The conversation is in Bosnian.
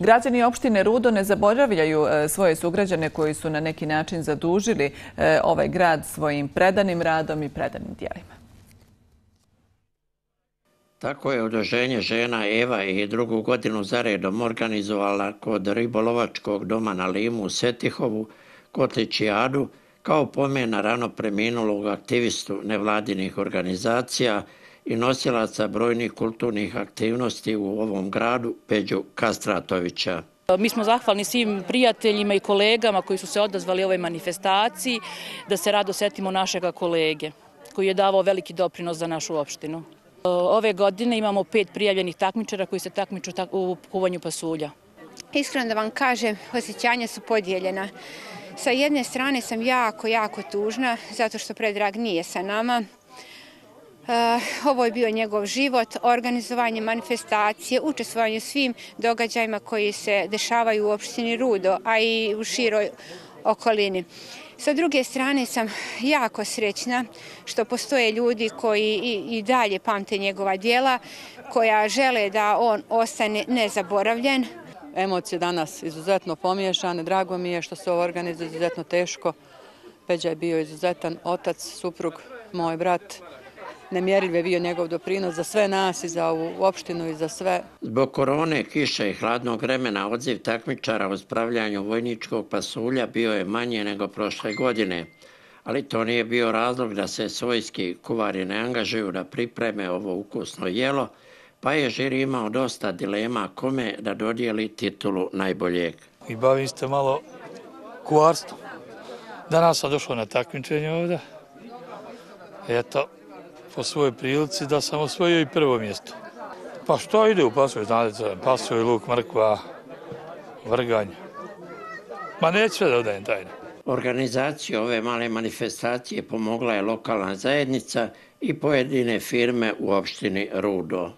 Građani opštine Rudo ne zaboravljaju e, svoje sugrađane koji su na neki način zadužili e, ovaj grad svojim predanim radom i predanim dijelima. Tako je udruženje žena Eva i drugu godinu zaredom organizovala kod ribolovačkog doma na Limu u Setihovu, Kotličijadu, kao pomena rano preminulog aktivistu nevladinih organizacija i nosilaca brojnih kulturnih aktivnosti u ovom gradu, Peđu Kastratovića. Mi smo zahvalni svim prijateljima i kolegama koji su se odazvali ovoj manifestaciji da se rado setimo našega kolege koji je davao veliki doprinos za našu opštinu. Ove godine imamo pet prijavljenih takmičara koji se takmiču u kuvanju pasulja. Iskreno da vam kažem, osjećanja su podijeljena. Sa jedne strane sam jako, jako tužna zato što predrag nije sa nama. Eh, ovo je bio njegov život, organizovanje manifestacije, učestvovanje u svim događajima koji se dešavaju u opštini Rudo, a i u široj okolini. Sa druge strane sam jako srećna što postoje ljudi koji i dalje pamte njegova dijela, koja žele da on ostane nezaboravljen. Emocije danas izuzetno pomiješane. Drago mi je što se ovo organizuje izuzetno teško. Peđa je bio izuzetan otac, suprug, moj brat. Nemjeriv je bio njegov doprinos za sve nas i za ovu opštinu i za sve. Zbog korone, kiše i hladnog vremena odziv takmičara u spravljanju vojničkog pasulja bio je manje nego prošle godine. Ali to nije bio razlog da se svojski kuvari ne angažuju da pripreme ovo ukusno jelo, pa je žiri imao dosta dilema kome da dodijeli titulu najboljeg. I bavim se malo kuvarstvom. Danas sam došao na takmičenje ovdje. Eto, po svojoj prilici da sam osvojio i prvo mjesto. Pa što ide u pasovi, znate, pasovi, luk, mrkva, vrganje. Ma neće sve da odajem tajne. Organizaciju ove male manifestacije pomogla je lokalna zajednica i pojedine firme u opštini Rudo.